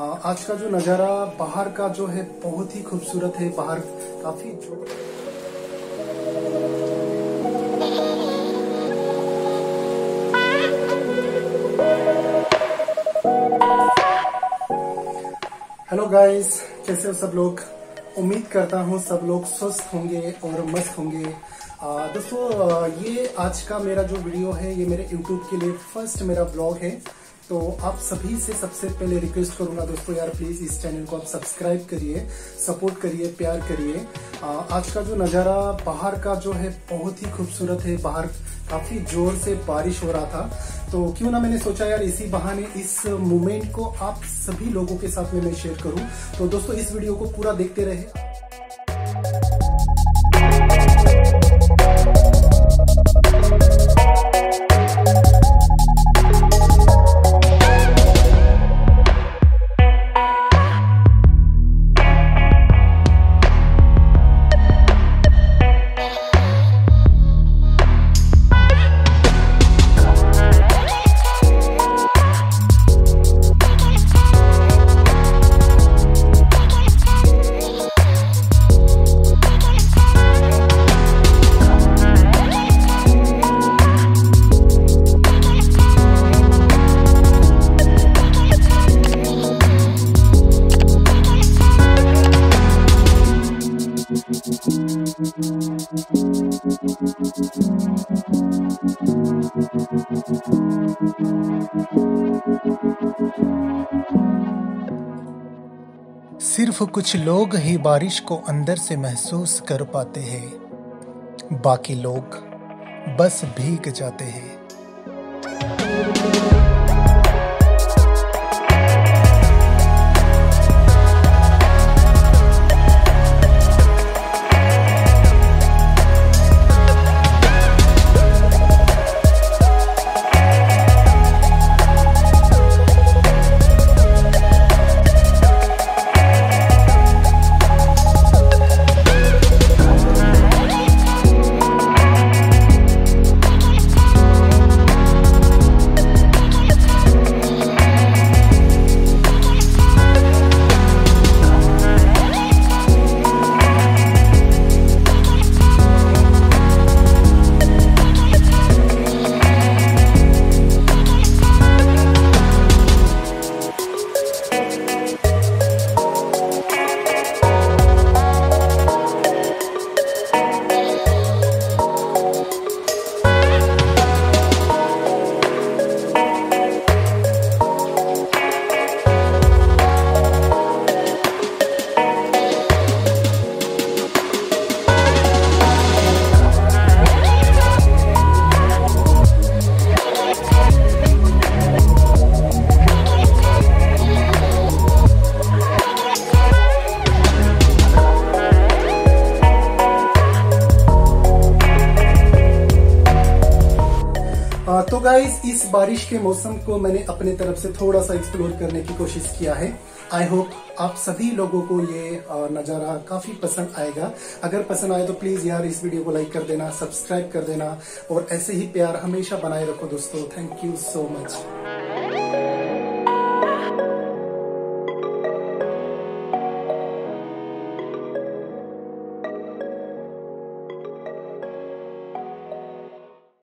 आज का जो नज़ारा बाहर का जो है, बहुत ही खूबसूरत है। बाहर काफ़ी हेलो गाइस कैसे हो सब लोग? उम्मीद करता हूँ सब लोग स्वस्थ होंगे और मस्त होंगे। दोस्तों ये आज का मेरा जो वीडियो है, ये मेरे यूट्यूब के लिए फ़र्स्ट मेरा ब्लॉग है। तो आप सभी से सबसे पहले रिक्वेस्ट करूँगा दोस्तों यार प्लीज़ इस चैनल को आप सब्सक्राइब करिए सपोर्ट करिए, प्यार करिए। आज का जो नज़ारा बाहर का जो है, बहुत ही खूबसूरत है। बाहर काफ़ी ज़ोर से बारिश हो रहा था। तो क्यों ना मैंने सोचा यार, इसी बहाने, इस मोमेंट को आप सभी लोगों के साथ में मैं शेयर करूँ। तो दोस्तों, इस वीडियो को पूरा देखते रहे। सिर्फ़ कुछ लोग ही बारिश को अंदर से महसूस कर पाते हैं। बाकी लोग बस भीग जाते हैं। गाइज़ इस बारिश के मौसम को मैंने अपने तरफ़ से थोड़ा सा एक्सप्लोर करने की कोशिश किया है। आई होप आप सभी लोगों को ये नज़ारा काफ़ी पसंद आएगा। अगर पसंद आए तो प्लीज़ यार इस वीडियो को लाइक कर देना सब्सक्राइब कर देना, और ऐसे ही प्यार हमेशा बनाए रखो दोस्तों। Thank you so much